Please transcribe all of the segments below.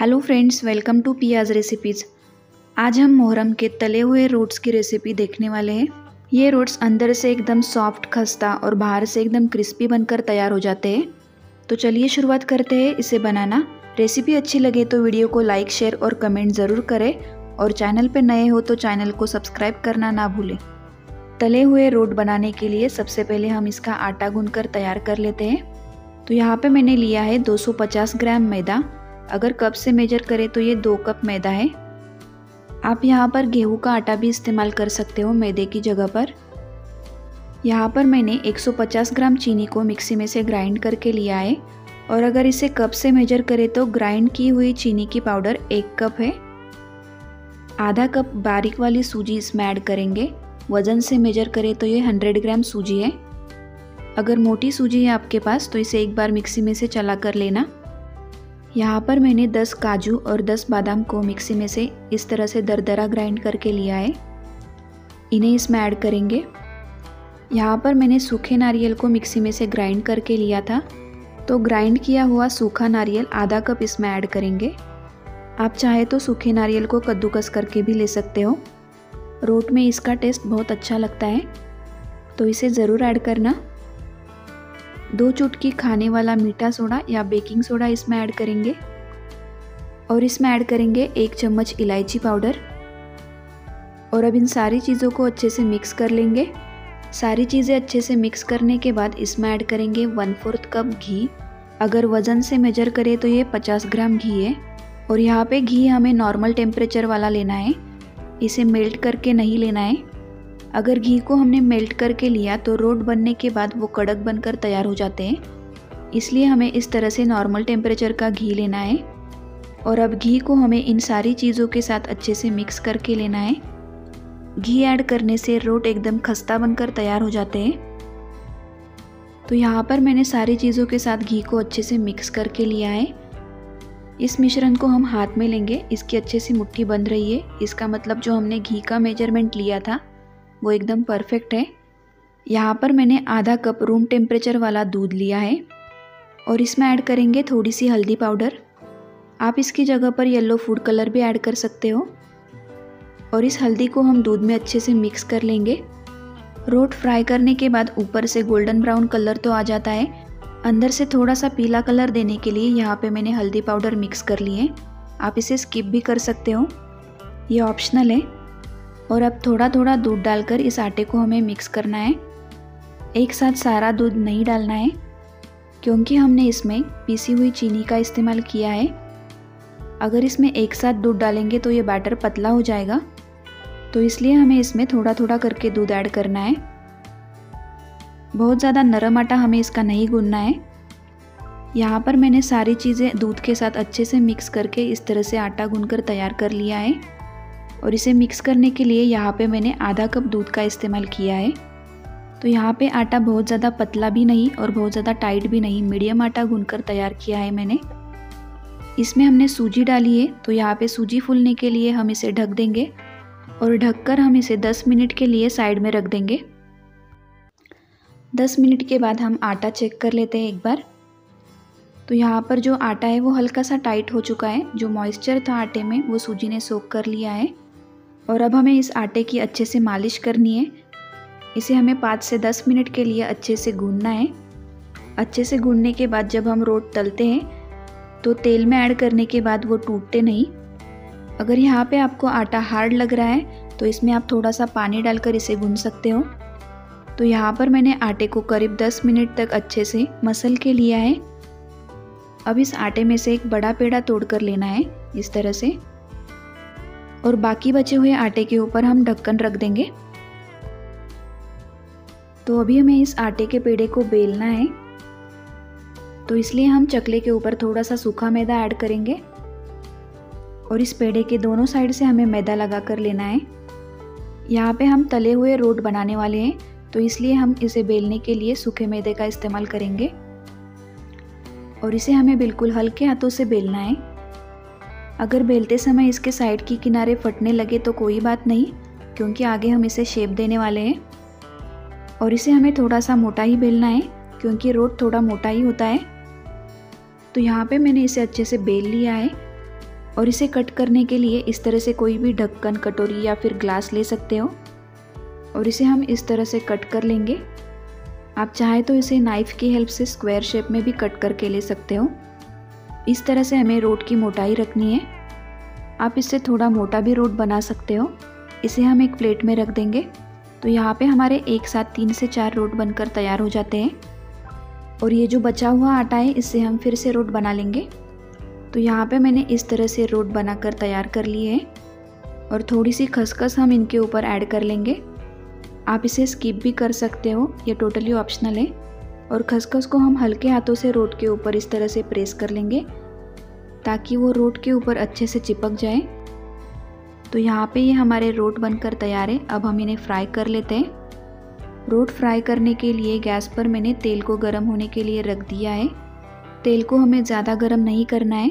Hello friends, welcome to पियाज recipes आज हम मोहरम के तले हुए रोट्स की रेसिपी देखने वाले हैं। ये रोट्स अंदर से एकदम सॉफ्ट खस्ता और बाहर से एकदम क्रिस्पी बनकर तैयार हो जाते हैं। तो चलिए शुरुआत करते हैं इसे बनाना। रेसिपी अच्छी लगे तो वीडियो को लाइक शेयर और कमेंट ज़रूर करें। और चैनल पर नए हो तो चैनल को सब्सक्राइब करना ना भूलें। तले हुए रोट बनाने के लिए सबसे पहले हम इसका आटा गूंद तैयार कर लेते हैं। तो यहाँ पे मैंने लिया है 250 ग्राम मैदा। अगर कप से मेजर करें तो ये दो कप मैदा है। आप यहाँ पर गेहूँ का आटा भी इस्तेमाल कर सकते हो मैदे की जगह पर। यहाँ पर मैंने 150 ग्राम चीनी को मिक्सी में से ग्राइंड करके लिया है और अगर इसे कप से मेजर करें तो ग्राइंड की हुई चीनी की पाउडर एक कप है। आधा कप बारीक वाली सूजी इसमें ऐड करेंगे। वज़न से मेजर करें तो ये 100 ग्राम सूजी है। अगर मोटी सूजी है आपके पास तो इसे एक बार मिक्सी में से चला कर लेना। यहाँ पर मैंने 10 काजू और 10 बादाम को मिक्सी में से इस तरह से दरदरा ग्राइंड करके लिया है। इन्हें इसमें ऐड करेंगे। यहाँ पर मैंने सूखे नारियल को मिक्सी में से ग्राइंड करके लिया था। तो ग्राइंड किया हुआ सूखा नारियल आधा कप इसमें ऐड करेंगे। आप चाहे तो सूखे नारियल को कद्दूकस करके भी ले सकते हो। रोट में इसका टेस्ट बहुत अच्छा लगता है। तो इसे ज़रूर ऐड करना। दो चुटकी खाने वाला मीठा सोडा या बेकिंग सोडा इसमें ऐड करेंगे। और इसमें ऐड करेंगे एक चम्मच इलायची पाउडर। और अब इन सारी चीज़ों को अच्छे से मिक्स कर लेंगे। सारी चीज़ें अच्छे से मिक्स करने के बाद इसमें ऐड करेंगे वन फोर्थ कप घी। अगर वज़न से मेजर करें तो ये 50 ग्राम घी है। और यहाँ पे घी हमें नॉर्मल टेम्परेचर वाला लेना है। इसे मेल्ट करके नहीं लेना है। अगर घी को हमने मेल्ट करके लिया तो रोट बनने के बाद वो कड़क बनकर तैयार हो जाते हैं। इसलिए हमें इस तरह से नॉर्मल टेम्परेचर का घी लेना है। और अब घी को हमें इन सारी चीज़ों के साथ अच्छे से मिक्स करके लेना है। घी ऐड करने से रोट एकदम खस्ता बनकर तैयार हो जाते हैं। तो यहाँ पर मैंने सारी चीज़ों के साथ घी को अच्छे से मिक्स करके लिया है। इस मिश्रण को हम हाथ में लेंगे, इसकी अच्छे से मुट्ठी बंध रही है। इसका मतलब जो हमने घी का मेज़रमेंट लिया था वो एकदम परफेक्ट है। यहाँ पर मैंने आधा कप रूम टेम्परेचर वाला दूध लिया है और इसमें ऐड करेंगे थोड़ी सी हल्दी पाउडर आप इसकी जगह पर येलो फ़ूड कलर भी ऐड कर सकते हो। और इस हल्दी को हम दूध में अच्छे से मिक्स कर लेंगे। रोट फ्राई करने के बाद ऊपर से गोल्डन ब्राउन कलर तो आ जाता है। अंदर से थोड़ा सा पीला कलर देने के लिए यहाँ पे मैंने हल्दी पाउडर मिक्स कर लिए आप इसे स्किप भी कर सकते हो। ये ऑप्शनल है। और अब थोड़ा थोड़ा दूध डालकर इस आटे को हमें मिक्स करना है। एक साथ सारा दूध नहीं डालना है, क्योंकि हमने इसमें पीसी हुई चीनी का इस्तेमाल किया है। अगर इसमें एक साथ दूध डालेंगे तो ये बैटर पतला हो जाएगा। तो इसलिए हमें इसमें थोड़ा थोड़ा करके दूध ऐड करना है। बहुत ज़्यादा नरम आटा हमें इसका नहीं गूंदना है। यहाँ पर मैंने सारी चीज़ें दूध के साथ अच्छे से मिक्स करके इस तरह से आटा गूंद तैयार कर लिया है। और इसे मिक्स करने के लिए यहाँ पे मैंने आधा कप दूध का इस्तेमाल किया है। तो यहाँ पे आटा बहुत ज़्यादा पतला भी नहीं और बहुत ज़्यादा टाइट भी नहीं मीडियम आटा कर तैयार किया है मैंने। इसमें हमने सूजी डाली है तो यहाँ पे सूजी फूलने के लिए हम इसे ढक देंगे और ढककर हम इसे 10 मिनट के लिए साइड में रख देंगे। 10 मिनट के बाद हम आटा चेक कर लेते हैं एक बार। तो यहाँ पर जो आटा है वो हल्का सा टाइट हो चुका है, जो मॉइस्चर था आटे में वो सूजी ने सोख कर लिया है। और अब हमें इस आटे की अच्छे से मालिश करनी है। इसे हमें पाँच से दस मिनट के लिए अच्छे से गूंदना है। अच्छे से गूंदने के बाद जब हम रोट तलते हैं तो तेल में ऐड करने के बाद वो टूटते नहीं। अगर यहाँ पे आपको आटा हार्ड लग रहा है तो इसमें आप थोड़ा सा पानी डालकर इसे गूंद सकते हो। तो यहाँ पर मैंने आटे को करीब 10 मिनट तक अच्छे से मसल के लिया है। अब इस आटे में से एक बड़ा पेड़ा तोड़ कर लेना है, इस तरह से। और बाकी बचे हुए आटे के ऊपर हम ढक्कन रख देंगे। तो अभी हमें इस आटे के पेड़े को बेलना है। तो इसलिए हम चकले के ऊपर थोड़ा सा सूखा मैदा ऐड करेंगे। और इस पेड़े के दोनों साइड से हमें मैदा लगा कर लेना है। यहाँ पे हम तले हुए रोट बनाने वाले हैं तो इसलिए हम इसे बेलने के लिए सूखे मैदे का इस्तेमाल करेंगे। और इसे हमें बिल्कुल हल्के हाथों से बेलना है। अगर बेलते समय इसके साइड की किनारे फटने लगे तो कोई बात नहीं, क्योंकि आगे हम इसे शेप देने वाले हैं। और इसे हमें थोड़ा सा मोटा ही बेलना है, क्योंकि रोट थोड़ा मोटा ही होता है। तो यहाँ पे मैंने इसे अच्छे से बेल लिया है, और इसे कट करने के लिए इस तरह से कोई भी ढक्कन, कटोरी या फिर ग्लास ले सकते हो। और इसे हम इस तरह से कट कर लेंगे। आप चाहे तो इसे नाइफ़ की हेल्प से स्क्वायर शेप में भी कट करके ले सकते हो। इस तरह से हमें रोड की मोटाई रखनी है। आप इससे थोड़ा मोटा भी रोड बना सकते हो। इसे हम एक प्लेट में रख देंगे। तो यहाँ पे हमारे एक साथ तीन से चार रोड बनकर तैयार हो जाते हैं। और ये जो बचा हुआ आटा है इससे हम फिर से रोड बना लेंगे। तो यहाँ पे मैंने इस तरह से रोड बनाकर तैयार कर लिए है। और थोड़ी सी खसखस हम इनके ऊपर ऐड कर लेंगे। आप इसे स्किप भी कर सकते हो, ये टोटली ऑप्शनल है। और खसखस को हम हल्के हाथों से रोड के ऊपर इस तरह से प्रेस कर लेंगे, ताकि वो रोड के ऊपर अच्छे से चिपक जाए। तो यहाँ पे ये हमारे रोट बनकर तैयार है। अब हम इन्हें फ्राई कर लेते हैं। रोट फ्राई करने के लिए गैस पर मैंने तेल को गर्म होने के लिए रख दिया है। तेल को हमें ज़्यादा गर्म नहीं करना है।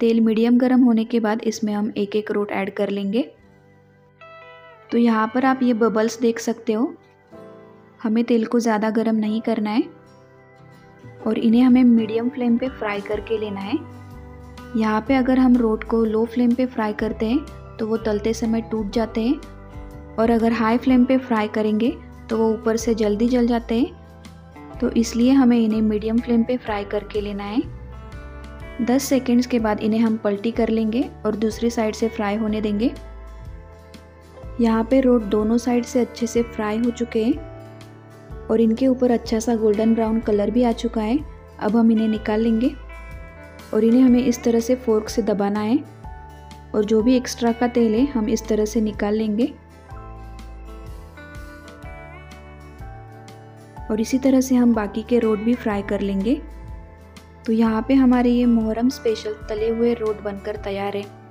तेल मीडियम गर्म होने के बाद इसमें हम एक एक रोट ऐड कर लेंगे। तो यहाँ पर आप ये बबल्स देख सकते हो। हमें तेल को ज़्यादा गर्म नहीं करना है और इन्हें हमें मीडियम फ्लेम पे फ्राई करके लेना है। यहाँ पे अगर हम रोट को लो फ्लेम पे फ्राई करते हैं तो वो तलते समय टूट जाते हैं। और अगर हाई फ्लेम पे फ्राई करेंगे तो वो ऊपर से जल्दी जल जाते हैं। तो इसलिए हमें इन्हें मीडियम फ्लेम पे फ्राई करके लेना है। 10 सेकेंड्स के बाद इन्हें हम पलटी कर लेंगे और दूसरी साइड से फ्राई होने देंगे। यहाँ पे रोट दोनों साइड से अच्छे से फ्राई हो चुके हैं। और इनके ऊपर अच्छा सा गोल्डन ब्राउन कलर भी आ चुका है। अब हम इन्हें निकाल लेंगे और इन्हें हमें इस तरह से फोर्क से दबाना है। और जो भी एक्स्ट्रा का तेल है, हम इस तरह से निकाल लेंगे। और इसी तरह से हम बाकी के रोड भी फ्राई कर लेंगे। तो यहाँ पे हमारे ये मोहरम स्पेशल तले हुए रोड बनकर तैयार है।